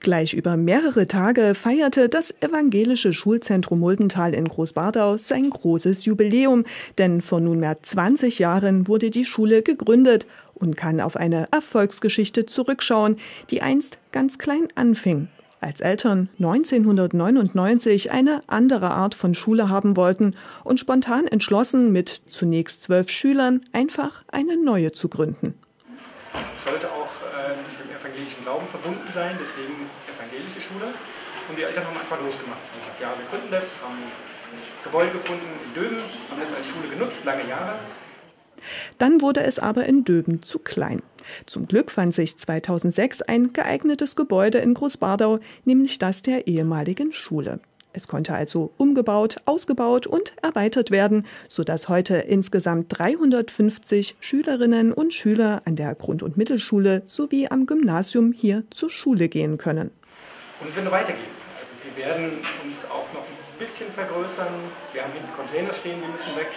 Gleich über mehrere Tage feierte das evangelische Schulzentrum Muldental in Großbardau sein großes Jubiläum, denn vor nunmehr 20 Jahren wurde die Schule gegründet und kann auf eine Erfolgsgeschichte zurückschauen, die einst ganz klein anfing. Als Eltern 1999 eine andere Art von Schule haben wollten und spontan entschlossen, mit zunächst zwölf Schülern einfach eine neue zu gründen. Sollte auch evangelischen Glauben verbunden sein, deswegen evangelische Schule. Und die Eltern haben einfach losgemacht. Und gesagt, ja, wir gründen das, haben ein Gebäude gefunden in Döben, haben das als Schule genutzt, lange Jahre. Dann wurde es aber in Döben zu klein. Zum Glück fand sich 2006 ein geeignetes Gebäude in Großbardau, nämlich das der ehemaligen Schule. Es konnte also umgebaut, ausgebaut und erweitert werden, sodass heute insgesamt 350 Schülerinnen und Schüler an der Grund- und Mittelschule sowie am Gymnasium hier zur Schule gehen können. Und es wird noch weitergehen. Also wir werden uns auch noch ein bisschen vergrößern. Wir haben hier die Container stehen, die müssen weg.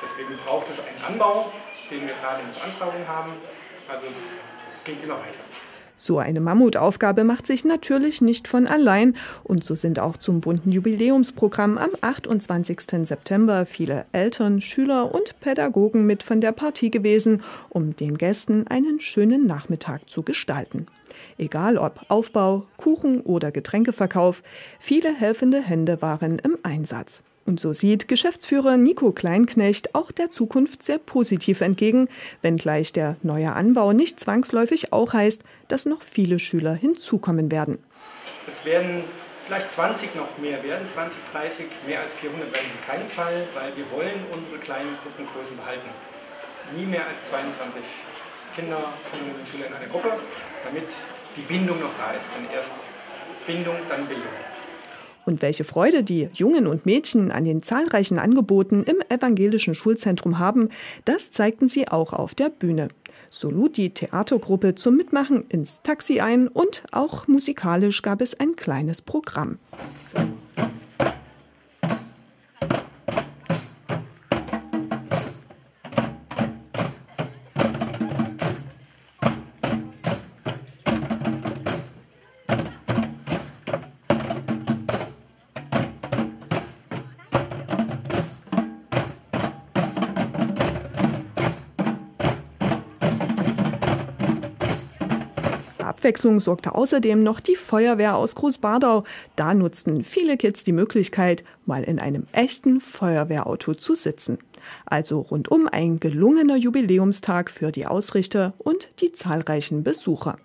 Deswegen braucht es einen Anbau, den wir gerade in Beantragung haben. Also es geht immer weiter. So eine Mammutaufgabe macht sich natürlich nicht von allein und so sind auch zum bunten Jubiläumsprogramm am 28. September viele Eltern, Schüler und Pädagogen mit von der Partie gewesen, um den Gästen einen schönen Nachmittag zu gestalten. Egal ob Aufbau, Kuchen oder Getränkeverkauf, viele helfende Hände waren im Einsatz. Und so sieht Geschäftsführer Nico Kleinknecht auch der Zukunft sehr positiv entgegen, wenngleich der neue Anbau nicht zwangsläufig auch heißt, dass noch viele Schüler hinzukommen werden. Es werden vielleicht 20 noch mehr werden, 20, 30, mehr als 400 werden in keinem Fall, weil wir wollen unsere kleinen Gruppengrößen behalten. Nie mehr als 22 Kinder, Schülerinnen und Schüler in einer Gruppe, damit die Bindung noch da ist. Denn erst Bindung, dann Bildung. Und welche Freude die Jungen und Mädchen an den zahlreichen Angeboten im evangelischen Schulzentrum haben, das zeigten sie auch auf der Bühne. So lud die Theatergruppe zum Mitmachen ins Taxi ein und auch musikalisch gab es ein kleines Programm. Abwechslung sorgte außerdem noch die Feuerwehr aus Großbardau. Da nutzten viele Kids die Möglichkeit, mal in einem echten Feuerwehrauto zu sitzen. Also rundum ein gelungener Jubiläumstag für die Ausrichter und die zahlreichen Besucher.